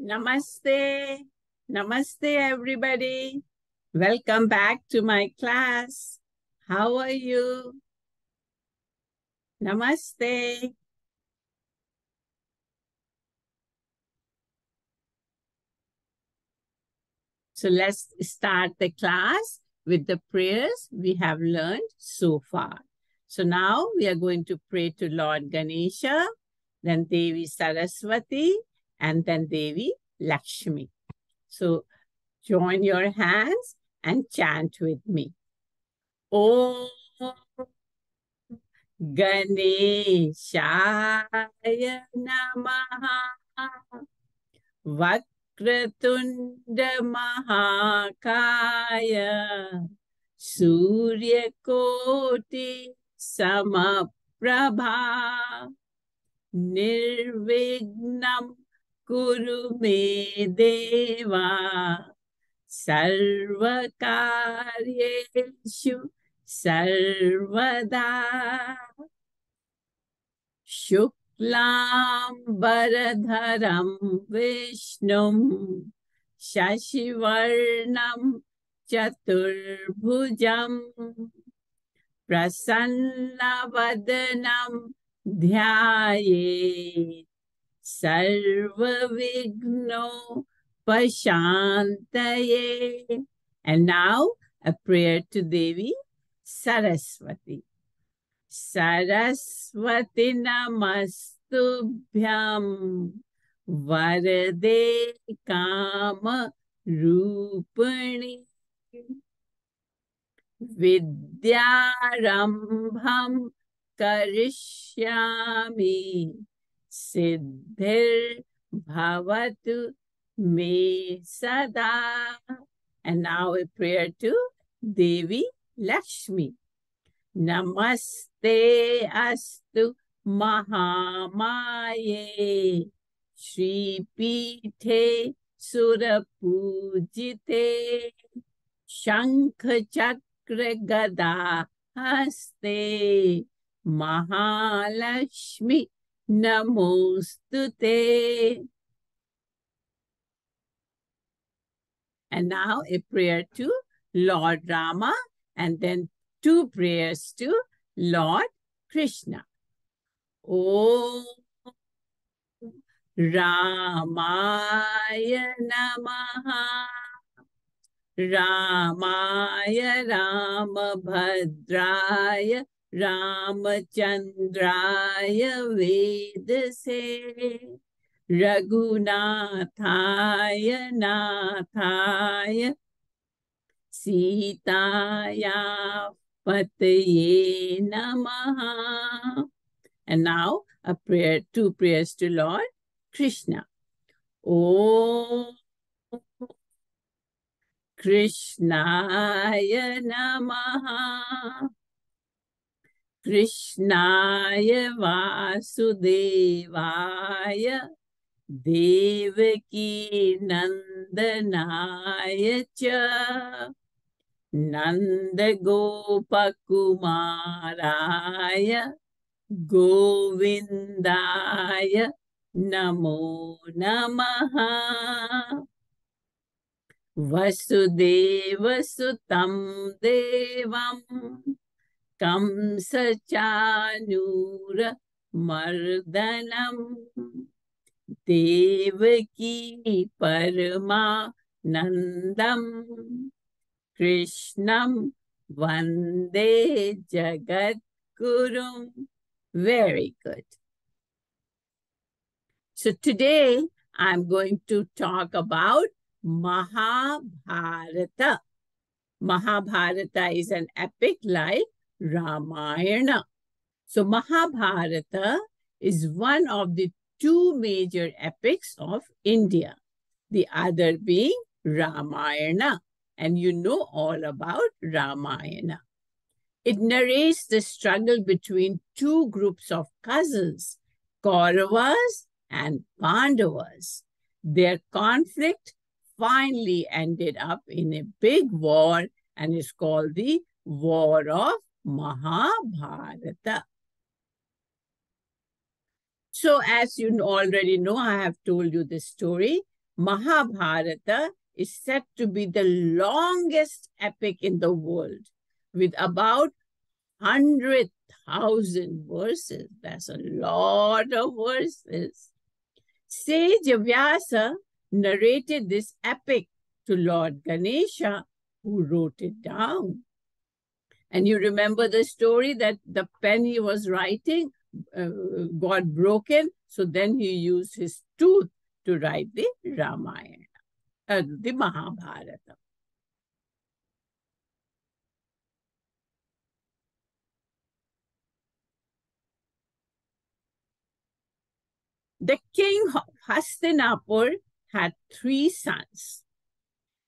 Namaste. Namaste, everybody. Welcome back to my class. How are you? Namaste. So let's start the class with the prayers we have learned so far. So now we are going to pray to Lord Ganesha, then Devi Saraswati, and then Devi Lakshmi. So join your hands and chant with me. Om Ganeshaya Namaha Vakratunda Mahakaya Surya Koti Samaprabha Nirvignam कुरु मे देवा सर्व सर्वकार्येषु सर्वदा शुक्लाम्बरधरं विष्णुं शशिवर्णं चतुर्भुजं प्रसन्नवदनं ध्यायेत्। Sarvavigno Pashantaye. And now a prayer to Devi Saraswati. Saraswati Namastubhyam Varade Kama Rupani Vidyarambham Karishyami सिद्धिर भवतु मे सदा। And now a prayer to Devi Lakshmi नमस्ते अस्तु महामाये श्रीपीठे सुरपूजिते शंख चक्र गदा हस्ते Mahalakshmi Namostute. And now a prayer to Lord Rama and then two prayers to Lord Krishna. Om Ramaya Namaha Ramaya Ramabhadraya रामचंद्राय वेद से, रघुनाथाय नाथाय सीताया पतये नमः। And now a prayer to prayers to lord Krishna ओ कृष्णाय नम कृष्णाय वासुदेवाय देवकी नन्दनाय च नन्दगोपकुमाराय गोविन्दाय नमो नमः वसुदेवसुतं देवम् कंसचानूर मर्दनम देवकी परमानंदम कृष्णम वंदे जगत Very good. So today I'm going to talk about Mahabharata. Mahabharata is an epic like Ramayana. So Mahabharata is one of the two major epics of India, the other being Ramayana. And you know all about Ramayana. It narrates the struggle between two groups of cousins, Kauravas and Pandavas. Their conflict finally ended up in a big war and is called the War of Mahabharata. So as you already know, I have told you this story. Mahabharata is said to be the longest epic in the world with about 100,000 verses. That's a lot of verses. Sage Vyasa narrated this epic to Lord Ganesha, who wrote it down. And you remember the story that the pen he was writing uh, got broken. So then he used his tooth to write the Ramayana, uh, the Mahabharata. The king of Hastinapur had three sons,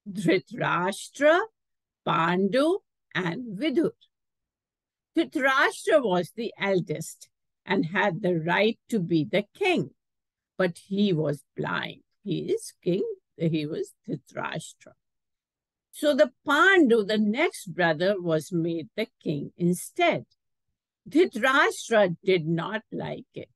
Dhritarashtra, Pandu, and Vidur. Dhritarashtra was the eldest and had the right to be the king, but he was blind. He is king, he was Dhritarashtra. So the Pandu, the next brother, was made the king instead. Dhritarashtra did not like it.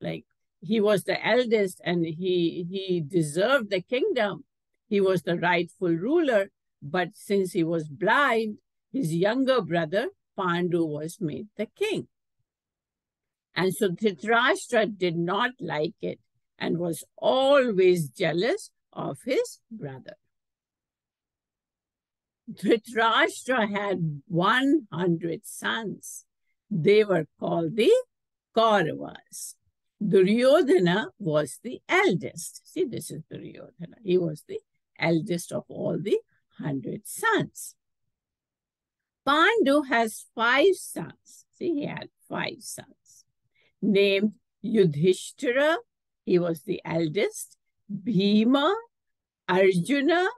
Like he was the eldest and he he deserved the kingdom he was the rightful ruler but since he was blind his younger brother pandu was made the king and so Dhritarashtra did not like it and was always jealous of his brother. Dhritarashtra had 100 sons. They were called the Kauravas. Duryodhana was the eldest. See, this is Duryodhana. He was the eldest of all the hundred sons. Pandu has five sons. See, he had five sons. Named Yudhishthira, he was the eldest. Bhima, Arjuna,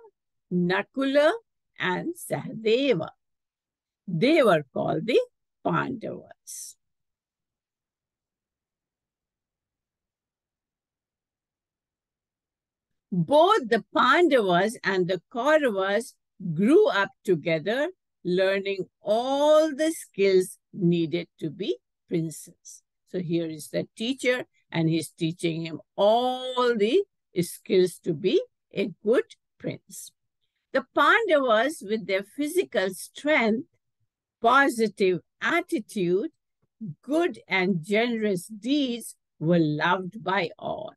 Nakula, and Sahadeva. They were called the Pandavas. both the Pandavas and the Kauravas grew up together, learning all the skills needed to be princes. So here is the teacher, and he's teaching him all the skills to be a good prince. The Pandavas, with their physical strength, positive attitude, good and generous deeds, were loved by all.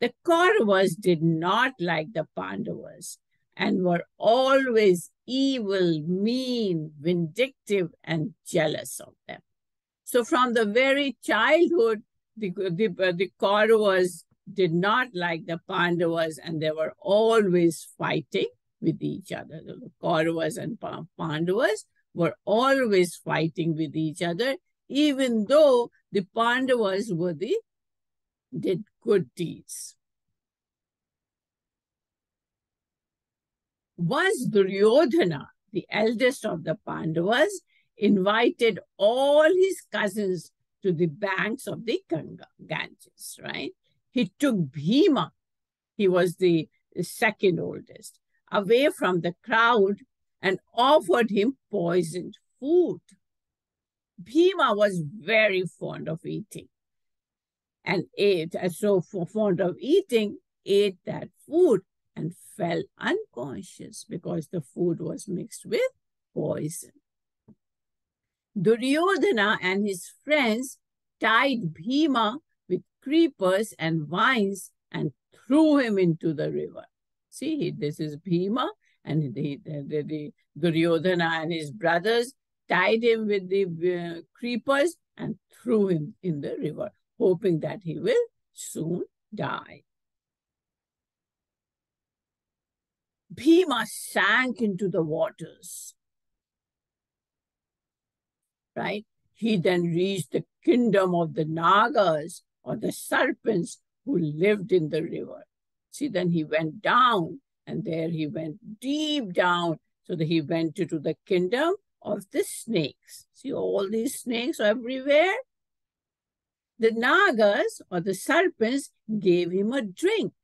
The Kauravas did not like the Pandavas and were always evil, mean, vindictive, and jealous of them. So from the very childhood, the, the, the Kauravas did not like the Pandavas and they were always fighting with each other. The Kauravas and Pandavas were always fighting with each other, even though the Pandavas were the did good deeds. Once Duryodhana, the eldest of the Pandavas, invited all his cousins to the banks of the Ganga, Ganges, right? He took Bhima, he was the second oldest, away from the crowd and offered him poisoned food. Bhima was very fond of eating and ate, so fond of eating, ate that food and fell unconscious because the food was mixed with poison. Duryodhana and his friends tied Bhima with creepers and vines and threw him into the river. See, this is Bhima and the, the, the, Duryodhana and his brothers tied him with the uh, creepers and threw him in the river hoping that he will soon die. Bhima sank into the waters. Right? He then reached the kingdom of the Nagas or the serpents who lived in the river. See, then he went down and there he went deep down so that he went to the kingdom of the snakes. See all these snakes everywhere? The Nagas or the serpents gave him a drink,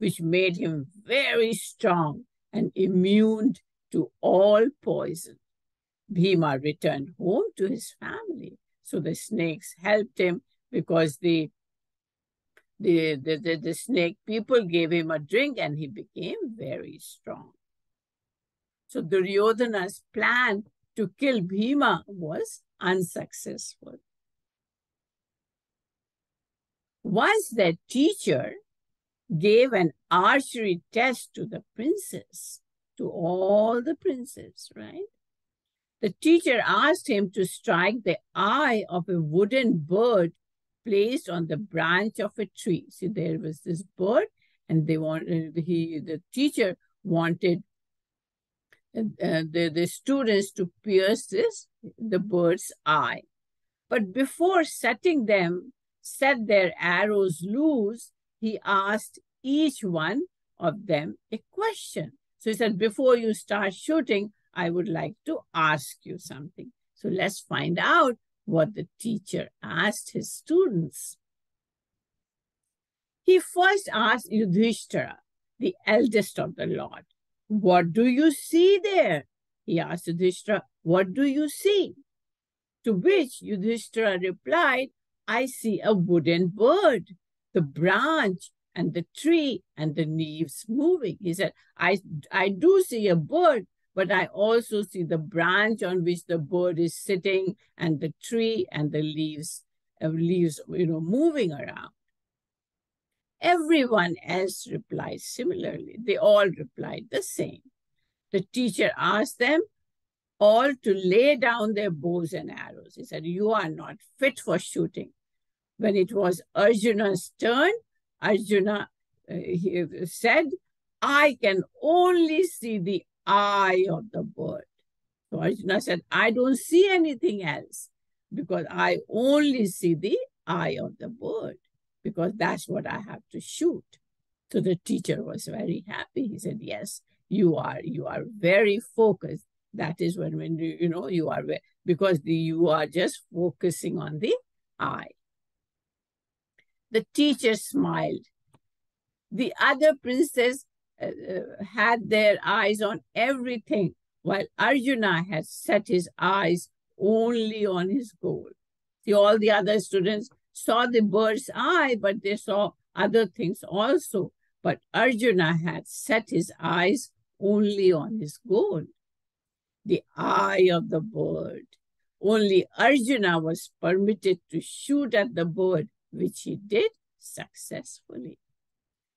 which made him very strong and immune to all poison. Bhima returned home to his family. So the snakes helped him because the the, the, the, the snake people gave him a drink and he became very strong. So Duryodhana's plan to kill Bhima was unsuccessful. Once the teacher gave an archery test to the princess, to all the princes, right? The teacher asked him to strike the eye of a wooden bird placed on the branch of a tree. See, there was this bird, and they wanted he the teacher wanted uh, the, the students to pierce this the bird's eye. But before setting them, set their arrows loose, he asked each one of them a question. So he said, before you start shooting, I would like to ask you something. So let's find out what the teacher asked his students. He first asked Yudhishthira, the eldest of the lot, What do you see there? He asked Yudhishthira, What do you see? To which Yudhishthira replied, I see a wooden bird, the branch and the tree and the leaves moving. He said, I, I do see a bird, but I also see the branch on which the bird is sitting and the tree and the leaves, uh, leaves, you know, moving around. Everyone else replied similarly. They all replied the same. The teacher asked them all to lay down their bows and arrows. He said, you are not fit for shooting. When it was Arjuna's turn, Arjuna uh, he said, I can only see the eye of the bird. So Arjuna said, I don't see anything else because I only see the eye of the bird because that's what I have to shoot. So the teacher was very happy. He said, yes, you are, you are very focused. That is when, when you, you know, you are, because the, you are just focusing on the eye. The teacher smiled. The other princess uh, uh, had their eyes on everything, while Arjuna had set his eyes only on his goal. See, all the other students saw the bird's eye, but they saw other things also. But Arjuna had set his eyes only on his goal, the eye of the bird. Only Arjuna was permitted to shoot at the bird, which he did successfully.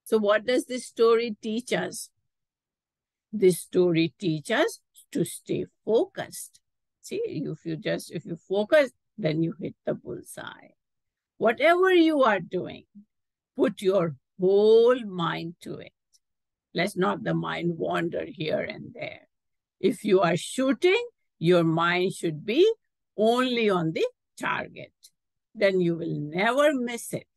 So what does this story teach us? This story teaches us to stay focused. See, if you just, if you focus, then you hit the bullseye. Whatever you are doing, put your whole mind to it. Let's not the mind wander here and there. If you are shooting, your mind should be only on the target. Then you will never miss it.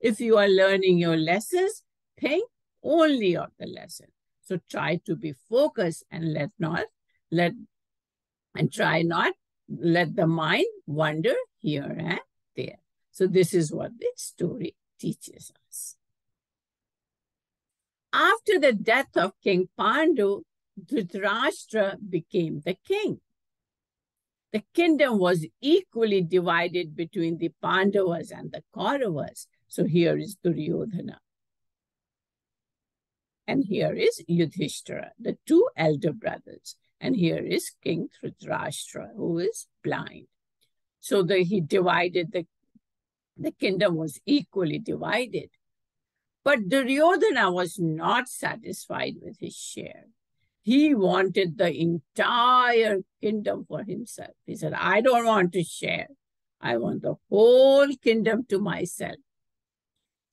If you are learning your lessons, think only of the lesson. So try to be focused and let not let and try not let the mind wander here and there. So this is what this story teaches us. After the death of King Pandu, Dhritarashtra became the king. The kingdom was equally divided between the Pandavas and the Kauravas. So here is Duryodhana. And here is Yudhishthira, the two elder brothers. And here is King Dhritarashtra, who is blind. So the, he divided, the, the kingdom was equally divided. But Duryodhana was not satisfied with his share. He wanted the entire kingdom for himself. He said, I don't want to share. I want the whole kingdom to myself.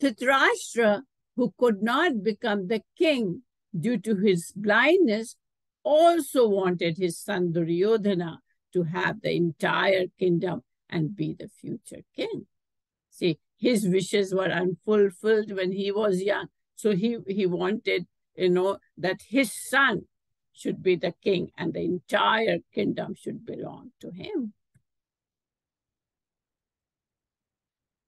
Dhritarashtra who could not become the king due to his blindness, also wanted his son Duryodhana to have the entire kingdom and be the future king. See, his wishes were unfulfilled when he was young. So he, he wanted, you know, that his son should be the king and the entire kingdom should belong to him.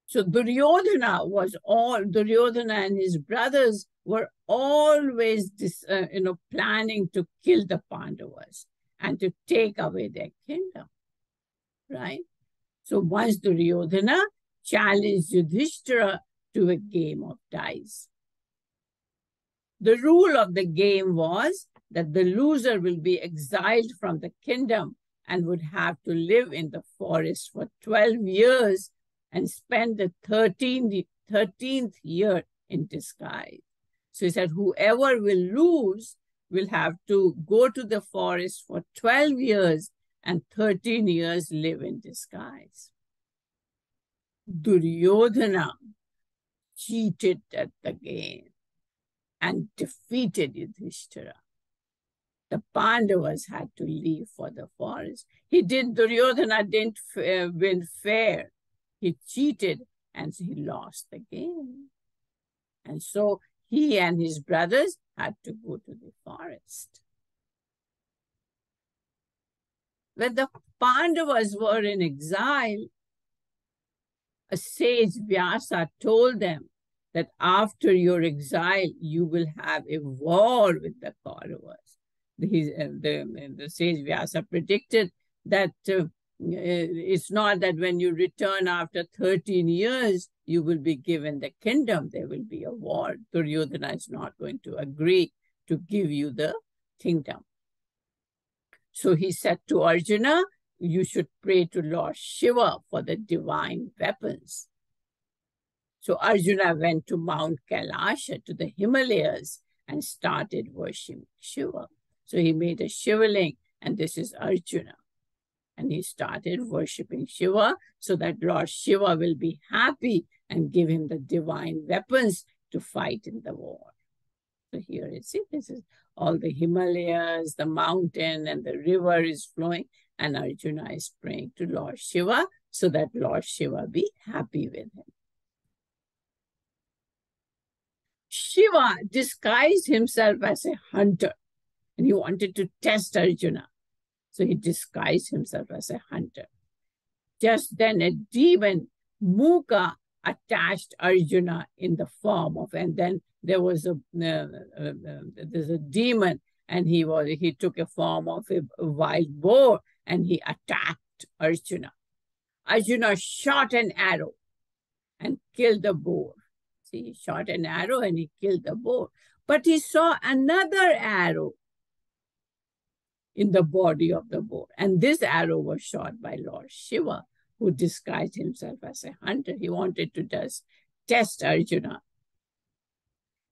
So Duryodhana was all, Duryodhana and his brothers were always, this, uh, you know, planning to kill the Pandavas and to take away their kingdom, right? So once Duryodhana challenged Yudhishthira to a game of dice. The rule of the game was that the loser will be exiled from the kingdom and would have to live in the forest for 12 years and spend the 13th, 13th year in disguise. So he said, whoever will lose will have to go to the forest for 12 years and 13 years live in disguise. Duryodhana cheated at the game and defeated Yudhishthira. The Pandavas had to leave for the forest. He did, Duryodhana didn't uh, win fair. He cheated and he lost the game. And so he and his brothers had to go to the forest. When the Pandavas were in exile, a sage Vyasa told them that after your exile, you will have a war with the Kauravas. The, uh, the, the sage Vyasa predicted that uh, it's not that when you return after 13 years, you will be given the kingdom. There will be a war. Duryodhana is not going to agree to give you the kingdom. So he said to Arjuna, you should pray to Lord Shiva for the divine weapons. So Arjuna went to Mount Kailasha, to the Himalayas, and started worshiping Shiva. So he made a Shivaling, and this is Arjuna. And he started worshiping Shiva so that Lord Shiva will be happy and give him the divine weapons to fight in the war. So here you see, this is all the Himalayas, the mountain, and the river is flowing and Arjuna is praying to Lord Shiva so that Lord Shiva be happy with him. Shiva disguised himself as a hunter and he wanted to test Arjuna. So he disguised himself as a hunter. Just then a demon, Muka, attached Arjuna in the form of, and then there was a, uh, uh, uh, there's a demon and he was, he took a form of a, a wild boar and he attacked Arjuna. Arjuna shot an arrow and killed the boar. See, he shot an arrow and he killed the boar. But he saw another arrow in the body of the boar. And this arrow was shot by Lord Shiva, who disguised himself as a hunter. He wanted to just test Arjuna.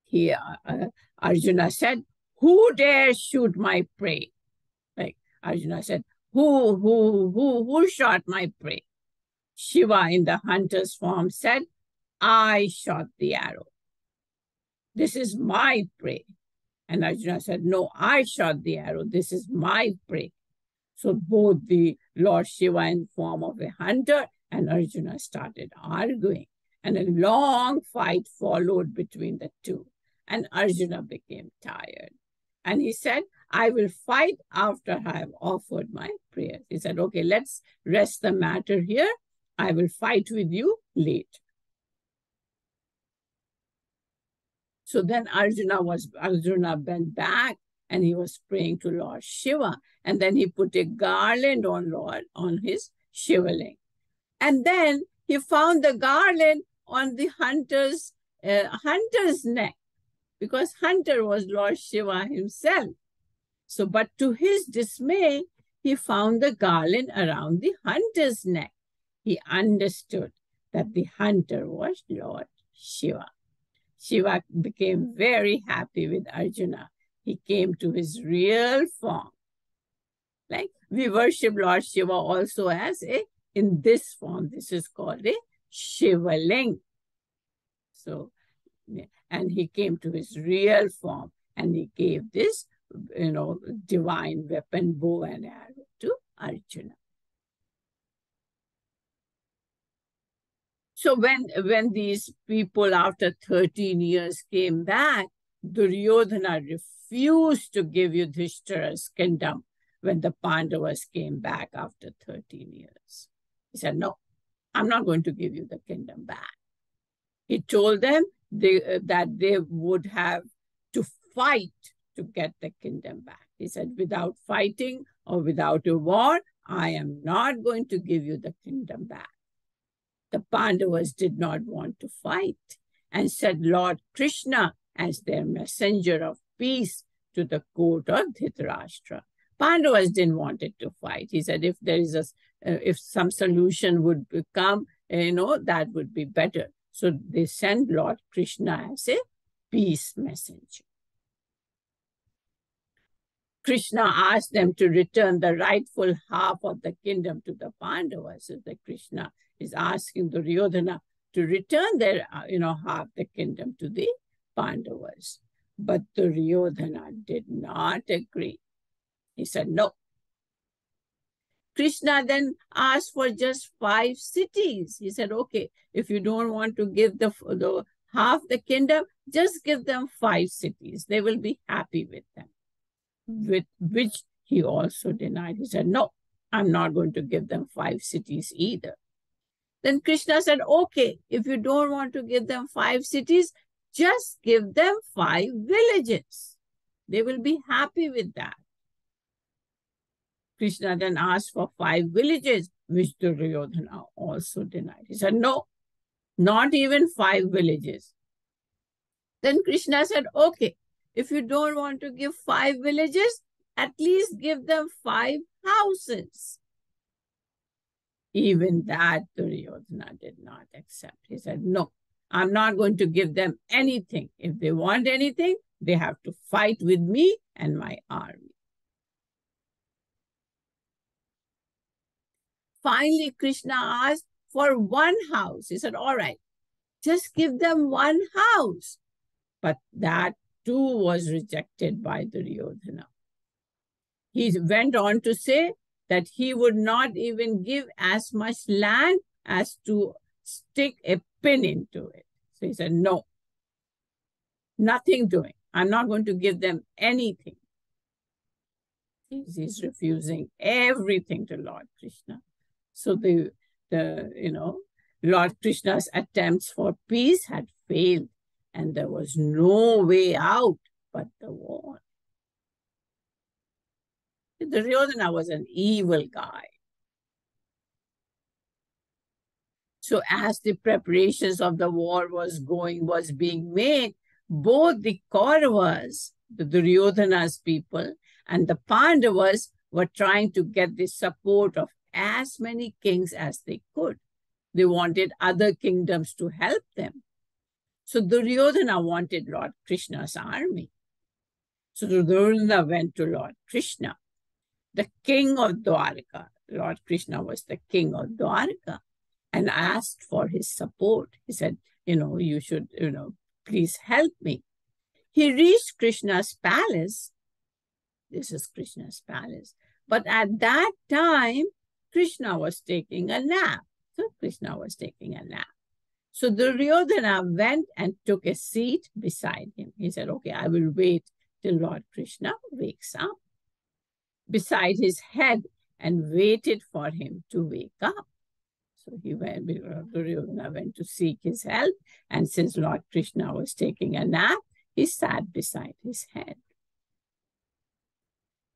He, uh, uh, Arjuna said, who dare shoot my prey? Like Arjuna said, who, who, who, who shot my prey? Shiva in the hunter's form said, I shot the arrow. This is my prey. And Arjuna said, no, I shot the arrow. This is my prey. So both the Lord Shiva in form of a hunter and Arjuna started arguing. And a long fight followed between the two. And Arjuna became tired. And he said, I will fight after I have offered my prayers. He said, okay, let's rest the matter here. I will fight with you later. So then Arjuna was Arjuna bent back and he was praying to Lord Shiva. And then he put a garland on Lord on his Shivaling. And then he found the garland on the hunter's uh, hunter's neck because hunter was Lord Shiva himself. So, but to his dismay, he found the garland around the hunter's neck. He understood that the hunter was Lord Shiva. Shiva became very happy with Arjuna. He came to his real form. Like we worship Lord Shiva also as a, in this form, this is called a Shivaling. So, and he came to his real form and he gave this you know, divine weapon, bow and arrow to Arjuna. So when, when these people after 13 years came back, Duryodhana refused to give Yudhishthira's kingdom when the Pandavas came back after 13 years. He said, no, I'm not going to give you the kingdom back. He told them they, uh, that they would have to fight to get the kingdom back. He said, without fighting or without a war, I am not going to give you the kingdom back. The Pandavas did not want to fight and sent Lord Krishna as their messenger of peace to the court of Dhritarashtra. Pandavas didn't want it to fight. He said if there is a, uh, if some solution would come, you know, that would be better. So they sent Lord Krishna as a peace messenger. Krishna asked them to return the rightful half of the kingdom to the Pandavas. So the Krishna is asking Duryodhana to return their, uh, you know, half the kingdom to the Pandavas. But Duryodhana did not agree. He said, no. Krishna then asked for just five cities. He said, okay, if you don't want to give the, the half the kingdom, just give them five cities. They will be happy with them. With which he also denied. He said, no, I'm not going to give them five cities either. Then Krishna said, okay, if you don't want to give them five cities, just give them five villages. They will be happy with that. Krishna then asked for five villages, which Duryodhana also denied. He said, no, not even five villages. Then Krishna said, okay, if you don't want to give five villages, at least give them five houses. Even that Duryodhana did not accept. He said, no, I'm not going to give them anything. If they want anything, they have to fight with me and my army. Finally, Krishna asked for one house. He said, all right, just give them one house. But that too was rejected by Duryodhana. He went on to say that he would not even give as much land as to stick a pin into it. So he said, no, nothing doing. I'm not going to give them anything. He's, he's refusing everything to Lord Krishna. So the, the, you know, Lord Krishna's attempts for peace had failed and there was no way out but the war. Duryodhana was an evil guy. So as the preparations of the war was going, was being made, both the Kauravas, the Duryodhana's people, and the Pandavas were trying to get the support of as many kings as they could. They wanted other kingdoms to help them. So Duryodhana wanted Lord Krishna's army. So Duryodhana went to Lord Krishna the king of Dwarka. Lord Krishna was the king of Dwarka and asked for his support. He said, you know, you should, you know, please help me. He reached Krishna's palace. This is Krishna's palace. But at that time, Krishna was taking a nap. So Krishna was taking a nap. So Duryodhana went and took a seat beside him. He said, okay, I will wait till Lord Krishna wakes up beside his head and waited for him to wake up. So he went, uh, Duryodhana went to seek his help. And since Lord Krishna was taking a nap, he sat beside his head.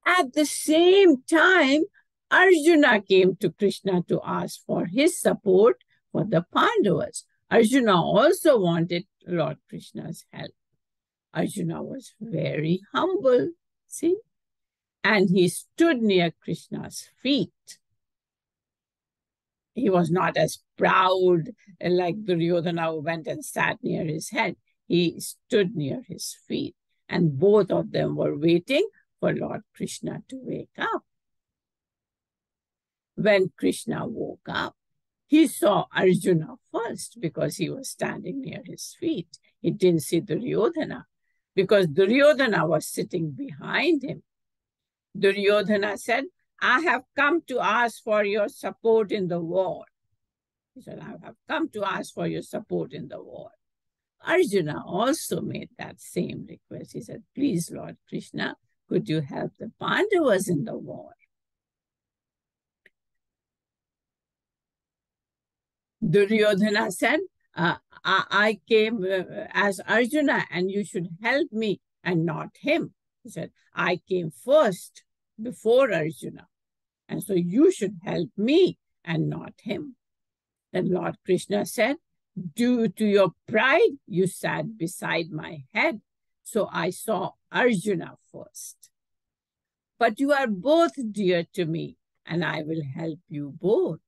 At the same time, Arjuna came to Krishna to ask for his support for the Pandavas. Arjuna also wanted Lord Krishna's help. Arjuna was very humble. See, and he stood near Krishna's feet. He was not as proud like Duryodhana who went and sat near his head. He stood near his feet, and both of them were waiting for Lord Krishna to wake up. When Krishna woke up, he saw Arjuna first because he was standing near his feet. He didn't see Duryodhana because Duryodhana was sitting behind him. Duryodhana said, I have come to ask for your support in the war. He said, I have come to ask for your support in the war. Arjuna also made that same request. He said, Please, Lord Krishna, could you help the Pandavas in the war? Duryodhana said, uh, I, came uh, as Arjuna and you should help me and not him. He said, I came first before Arjuna. And so you should help me and not him. Then Lord Krishna said, Due to your pride, you sat beside my head. So I saw Arjuna first. But you are both dear to me, and I will help you both.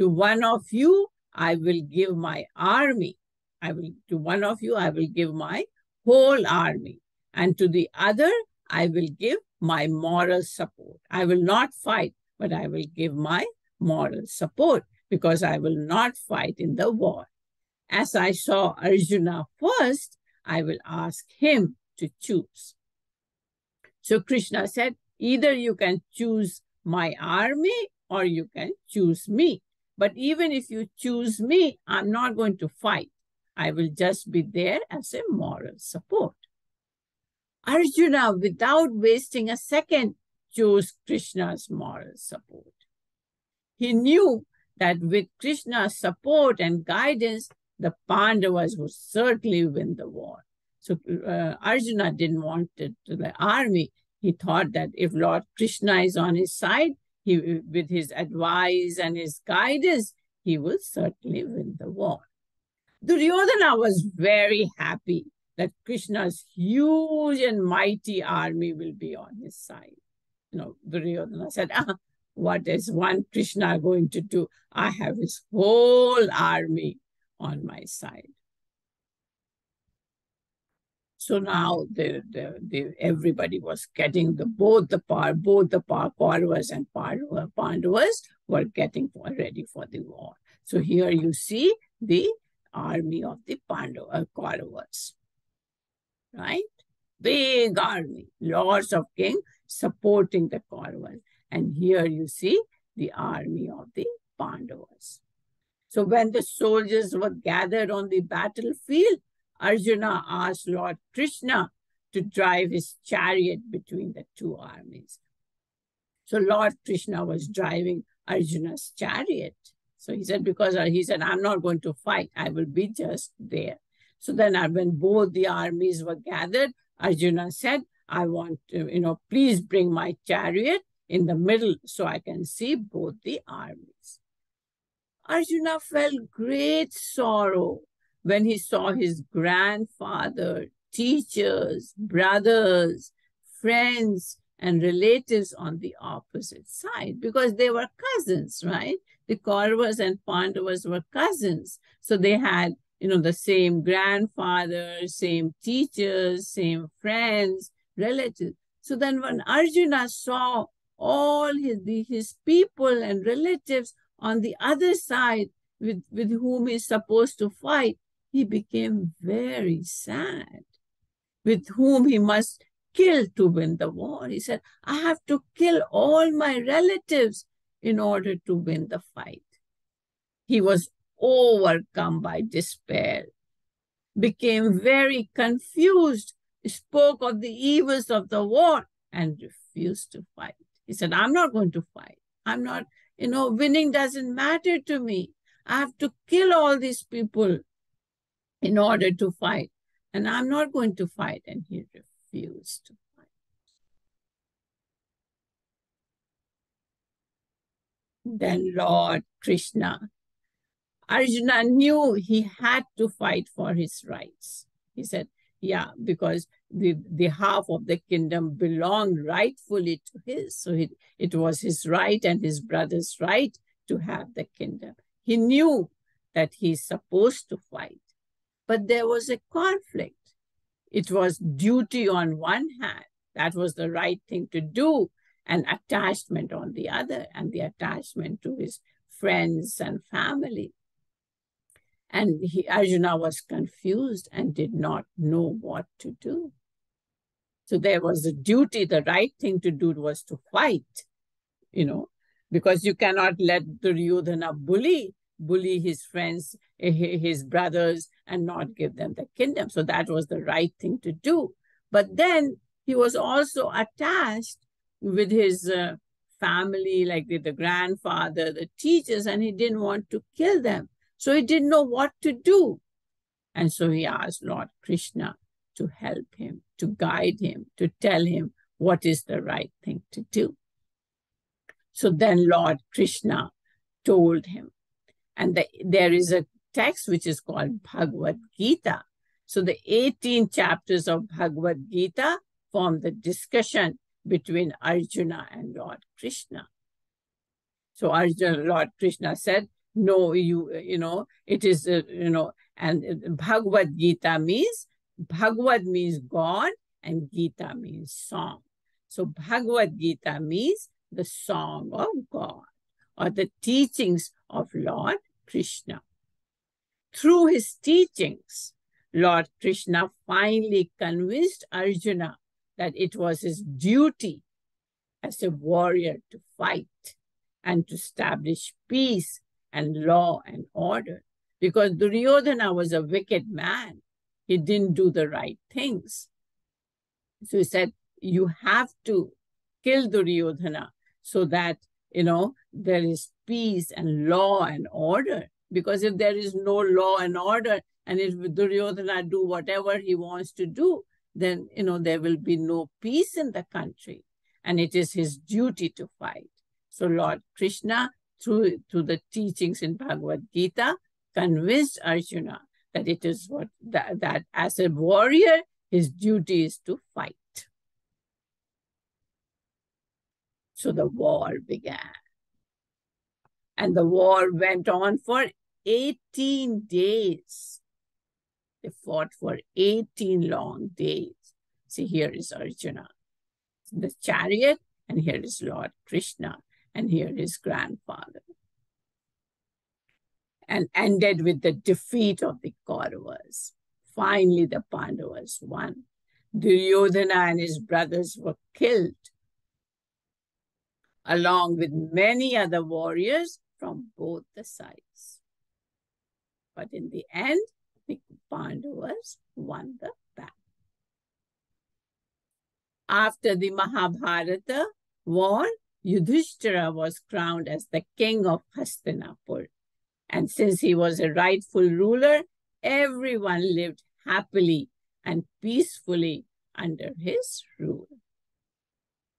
To one of you, I will give my army. I will, to one of you, I will give my whole army. And to the other, I will give my moral support. I will not fight, but I will give my moral support because I will not fight in the war. As I saw Arjuna first, I will ask him to choose. So Krishna said, either you can choose my army or you can choose me. But even if you choose me, I'm not going to fight. I will just be there as a moral support. Arjuna, without wasting a second, chose Krishna's moral support. He knew that with Krishna's support and guidance, the Pandavas would certainly win the war. So uh, Arjuna didn't want it to the army. He thought that if Lord Krishna is on his side, he, with his advice and his guidance, he will certainly win the war. Duryodhana was very happy that Krishna's huge and mighty army will be on his side. You know, Duryodhana said, ah, what is one Krishna going to do? I have his whole army on my side. So now the, the, the, everybody was getting the both the par, both the par, Kauravas and Pandavas were getting ready for the war. So here you see the army of the Pandava, uh, Kauravas, right? Big army, lords of king supporting the Kauravas. And here you see the army of the Pandavas. So when the soldiers were gathered on the battlefield, Arjuna asked Lord Krishna to drive his chariot between the two armies. So Lord Krishna was driving Arjuna's chariot. So he said, because he said, I'm not going to fight. I will be just there. So then uh, when both the armies were gathered, Arjuna said, I want to, you know, please bring my chariot in the middle so I can see both the armies. Arjuna felt great sorrow when he saw his grandfather, teachers, brothers, friends, and relatives on the opposite side because they were cousins, right? The Kauravas and Pandavas were cousins. So they had, you know, the same grandfather, same teachers, same friends, relatives. So then when Arjuna saw all his, his people and relatives on the other side with, with whom he's supposed to fight, he became very sad, with whom he must kill to win the war. He said, I have to kill all my relatives in order to win the fight. He was overcome by despair, became very confused, spoke of the evils of the war, and refused to fight. He said, I'm not going to fight. I'm not, you know, winning doesn't matter to me. I have to kill all these people in order to fight. And I'm not going to fight. And he refused to fight. Then Lord Krishna, Arjuna knew he had to fight for his rights. He said, yeah, because the, the half of the kingdom belonged rightfully to his. So it, it was his right and his brother's right to have the kingdom. He knew that he's supposed to fight. But there was a conflict. It was duty on one hand, that was the right thing to do, and attachment on the other, and the attachment to his friends and family. And he, Arjuna was confused and did not know what to do. So there was a duty, the right thing to do was to fight, you know, because you cannot let Duryodhana bully bully his friends, eh, his brothers, and not give them the kingdom. So that was the right thing to do. But then he was also attached with his uh, family, like the, the grandfather, the teachers, and he didn't want to kill them. So he didn't know what to do. And so he asked Lord Krishna to help him, to guide him, to tell him what is the right thing to do. So then Lord Krishna told him And the, there is a text which is called Bhagavad Gita. So the 18 chapters of Bhagavad Gita form the discussion between Arjuna and Lord Krishna. So Arjuna, Lord Krishna said, no, you, you know, it is, uh, you know, and Bhagavad Gita means, Bhagavad means God and Gita means song. So Bhagavad Gita means the song of God or the teachings of Lord Krishna. Through his teachings, Lord Krishna finally convinced Arjuna that it was his duty as a warrior to fight and to establish peace and law and order. Because Duryodhana was a wicked man. He didn't do the right things. So he said, you have to kill Duryodhana so that, you know, there is peace and law and order. Because if there is no law and order, and if Duryodhana do whatever he wants to do, then, you know, there will be no peace in the country. And it is his duty to fight. So Lord Krishna, through, through the teachings in Bhagavad Gita, convinced Arjuna that it is what that, that as a warrior, his duty is to fight. So the war began. And the war went on for 18 days. They fought for 18 long days. See, here is Arjuna, the chariot, and here is Lord Krishna, and here is grandfather. And ended with the defeat of the Kauravas. Finally, the Pandavas won. Duryodhana and his brothers were killed along with many other warriors from both the sides. But in the end, the Pandavas won the battle. After the Mahabharata war, Yudhishthira was crowned as the king of Hastinapur. And since he was a rightful ruler, everyone lived happily and peacefully under his rule.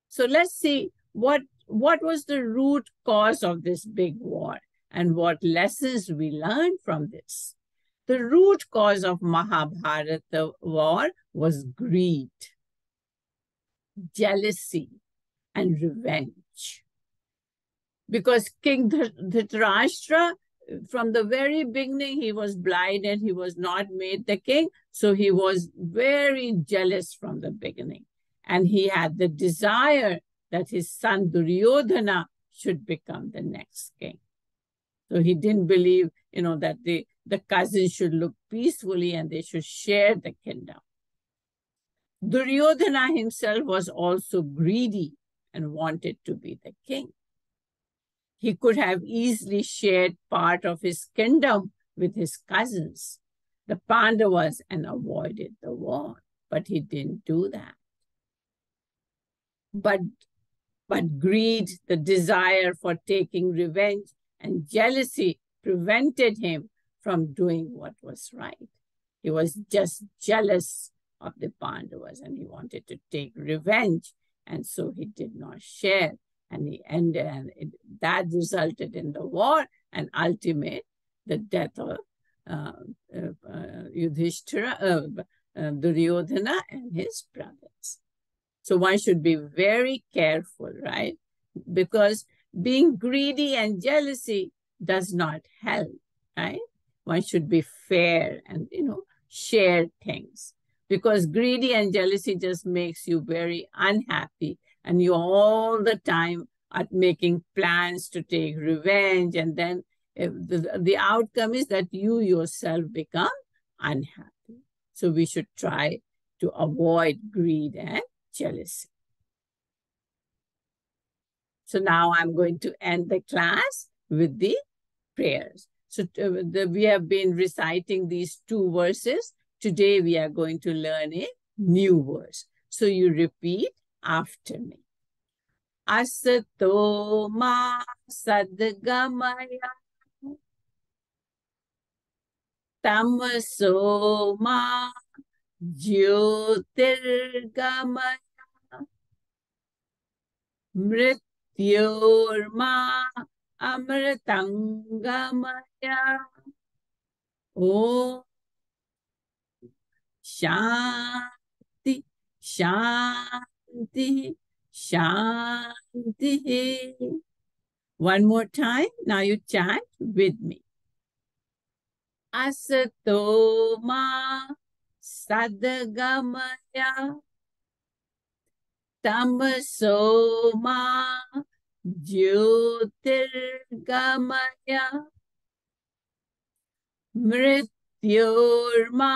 So let's see what what was the root cause of this big war and what lessons we learned from this. The root cause of Mahabharata war was greed, jealousy, and revenge. Because King Dhritarashtra, from the very beginning, he was blind and he was not made the king. So he was very jealous from the beginning. And he had the desire that his son Duryodhana should become the next king. So he didn't believe, you know, that the, the cousins should look peacefully and they should share the kingdom. Duryodhana himself was also greedy and wanted to be the king. He could have easily shared part of his kingdom with his cousins, the Pandavas, and avoided the war, but he didn't do that. But but greed, the desire for taking revenge, and jealousy prevented him from doing what was right. He was just jealous of the Pandavas and he wanted to take revenge. And so he did not share. And he ended, and it, that resulted in the war and ultimate the death of uh, uh, uh, Yudhishthira, uh, uh, Duryodhana and his brothers. So one should be very careful, right? Because being greedy and jealousy does not help, right? One should be fair and, you know, share things. Because greedy and jealousy just makes you very unhappy and you all the time are making plans to take revenge and then eh, the, the outcome is that you yourself become unhappy. So we should try to avoid greed and jealousy. So now I'm going to end the class with the prayers. So uh, the, we have been reciting these two verses. Today we are going to learn a new verse. So you repeat after me. Asato ma sadgamaya tamaso ma ज्योतिर्गमय मृत्योर्मा अमृतंगमय O Shanti Shanti Shanti One more time. Now you chant with me. Asatoma Sadgamaya tamasoma ज्योतिर्गमय मृत्योर्मा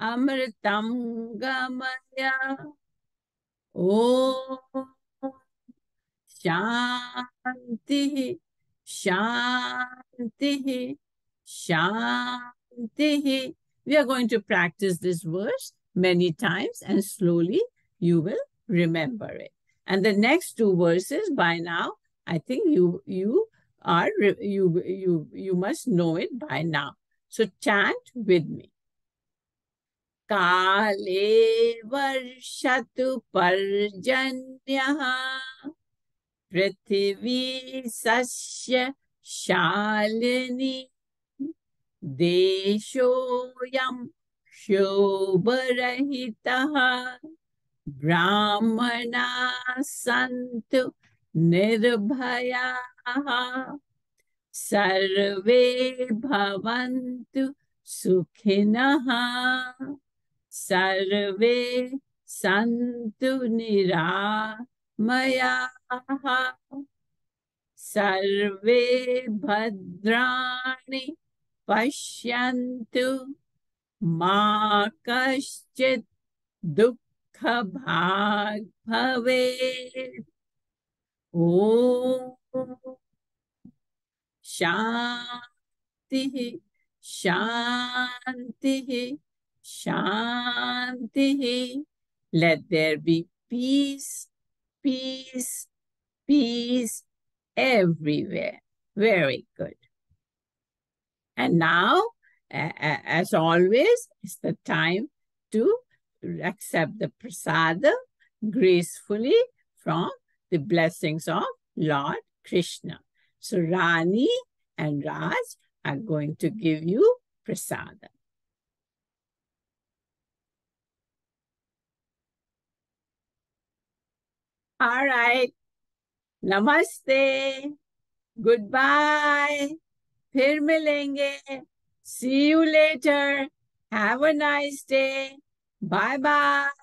अमृतं गमय। ओ शान्तिः शान्तिः शान्तिः। We are going to practice this verse many times and slowly you will remember it. And the next two verses by now, I think you you are you you you must know it by now. So chant with me. Kale varshatu parjanyah पृथिवी सस्य शालिनी देशोऽयं क्षोभरहितः ब्राह्मणा सन्तु निर्भयाः। सर्वे भवन्तु सुखिनः। सर्वे सन्तु निरामयाः। सर्वे भद्राणि पश्यन्तु मा कश्चित् दुःख भाग भवे ओ शांति शांति शांति let there be peace peace peace everywhere very good and now as always it's the time to accept the prasada gracefully from the blessings of Lord Krishna. So Rani and Raj are going to give you prasada. All right. Namaste. Goodbye. फिर मिलेंगे। See you later have a nice day bye bye